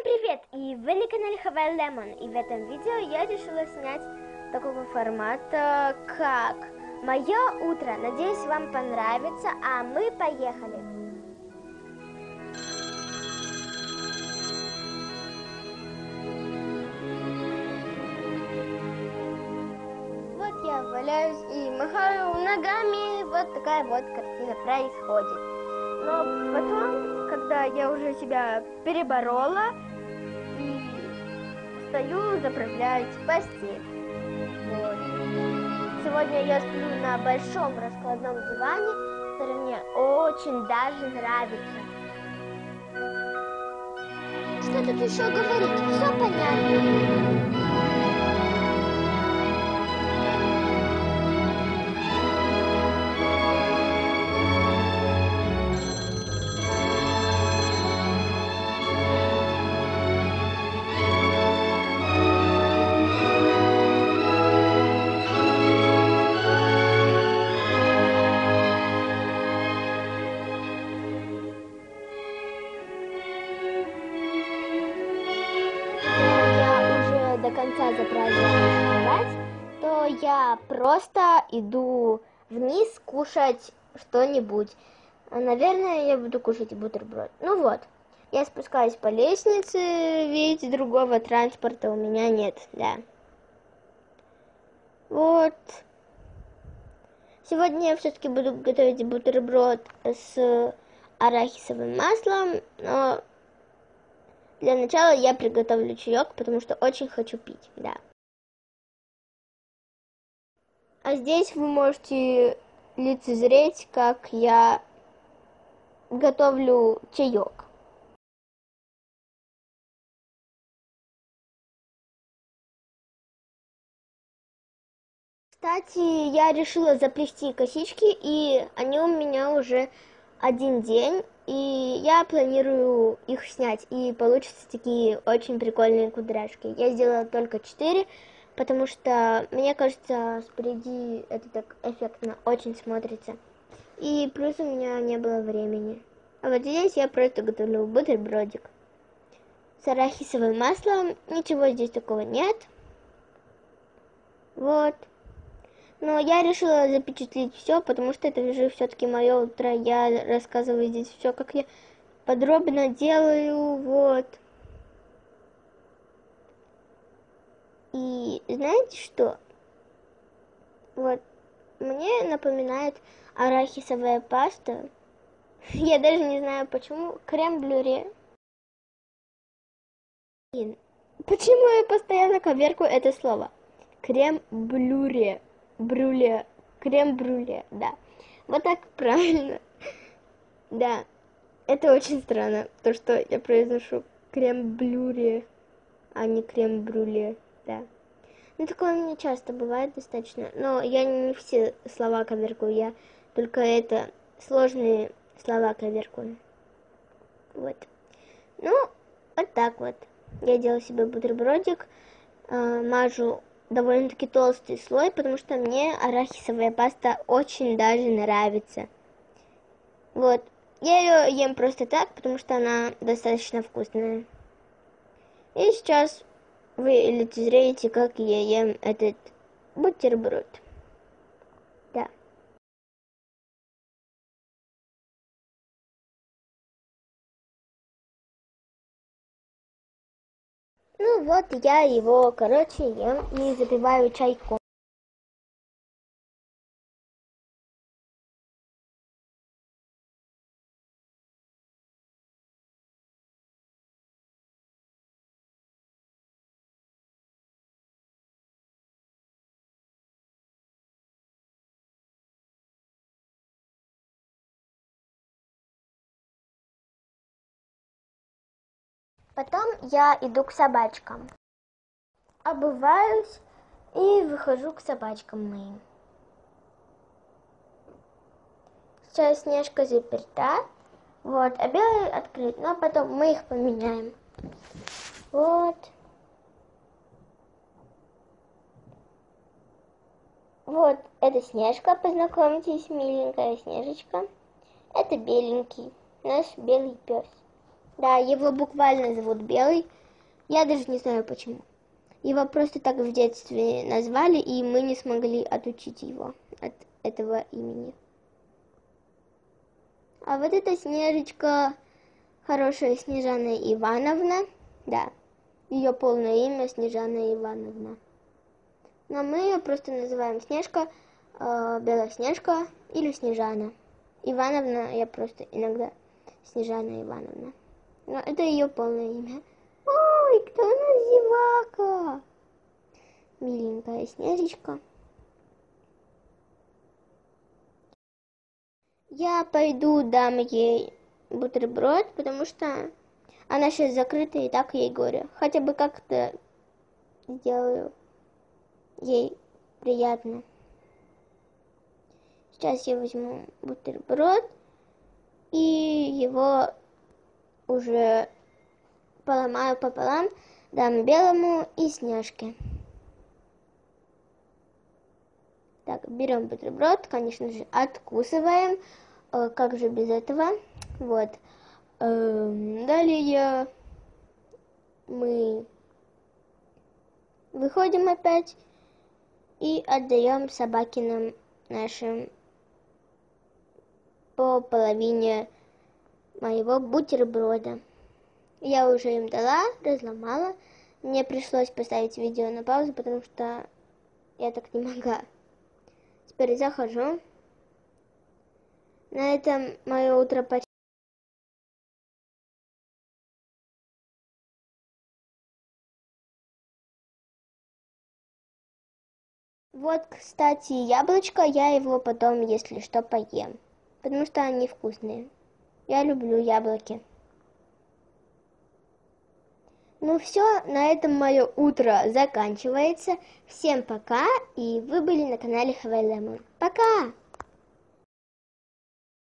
Всем привет! И вы на канале Хавай Лемон. И в этом видео я решила снять такого формата, как Мое утро. Надеюсь, вам понравится, а мы поехали. Вот я валяюсь и махаю ногами. Вот такая вот картина происходит. Но потом, когда я уже себя переборола, встаю заправлять постель. Вот. Сегодня я сплю на большом раскладном диване, который мне очень даже нравится. Что тут еще говорить? Все понятно. Я просто иду вниз кушать что-нибудь. Наверное, я буду кушать бутерброд. Ну вот, я спускаюсь по лестнице, ведь другого транспорта у меня нет, да. Вот. Сегодня я все-таки буду готовить бутерброд с арахисовым маслом, но для начала я приготовлю чаек, потому что очень хочу пить, да. А здесь вы можете лицезреть, как я готовлю чаек. Кстати, я решила заплести косички, и они у меня уже один день, и я планирую их снять, и получатся такие очень прикольные кудряшки. Я сделала только 4, потому что, мне кажется, спереди это так эффектно очень смотрится. И плюс у меня не было времени. А вот здесь я просто готовлю бутербродик. С арахисовым маслом, ничего здесь такого нет. Вот. Но я решила запечатлеть все, потому что это же все-таки мое утро. Я рассказываю здесь все, как я подробно делаю, вот. И знаете что? Вот, мне напоминает арахисовая паста. Я даже не знаю почему. Крем-блюре. Почему я постоянно коверкаю это слово? Крем-блюре. Брюле. Крем-брюле, да. Вот так правильно. Да. Это очень странно, то, что я произношу крем-блюре, а не крем-брюле, да. Ну, такое у меня часто бывает достаточно, но я не все слова коверкую, я только это сложные слова коверкую. Вот. Ну, вот так вот. Я делаю себе бутербродик, э, мажу довольно-таки толстый слой, потому что мне арахисовая паста очень даже нравится. Вот. Я ее ем просто так, потому что она достаточно вкусная. И сейчас вы лицезреете, как я ем этот бутерброд. Да. Ну вот я его, короче, ем и запиваю чайком. Потом я иду к собачкам. Обуваюсь и выхожу к собачкам моим. Сейчас Снежка заперта. Вот, а белый открыт. Но потом мы их поменяем. Вот. Вот, это Снежка, познакомьтесь, миленькая Снежечка. Это беленький, наш белый пес. Да, его буквально зовут Белый. Я даже не знаю почему. Его просто так в детстве назвали, и мы не смогли отучить его от этого имени. А вот эта Снежечка, хорошая Снежана Ивановна, да, ее полное имя Снежана Ивановна. Но мы ее просто называем Снежка, э, Белоснежка или Снежана. Ивановна я просто иногда Снежана Ивановна. Но это ее полное имя. Ой, кто у нас зевака? Миленькая Снежечка. Я пойду дам ей бутерброд, потому что она сейчас закрыта, и так ей горе. Хотя бы как-то сделаю ей приятно. Сейчас я возьму бутерброд и его уже поломаю пополам, дам белому и снежке. Так, берем бутерброд, конечно же, откусываем. Э, как же без этого? Вот. Эм, далее мы выходим опять и отдаем собакинам нашим по половине моего бутерброда. Я уже им дала, разломала. Мне пришлось поставить видео на паузу, потому что я так не могла. Теперь захожу. На этом мое утро почти... Вот, кстати, яблочко, я его потом, если что, поем. Потому что они вкусные. Я люблю яблоки. Ну все, на этом мое утро заканчивается. Всем пока, и вы были на канале Хавай Лемон. Пока!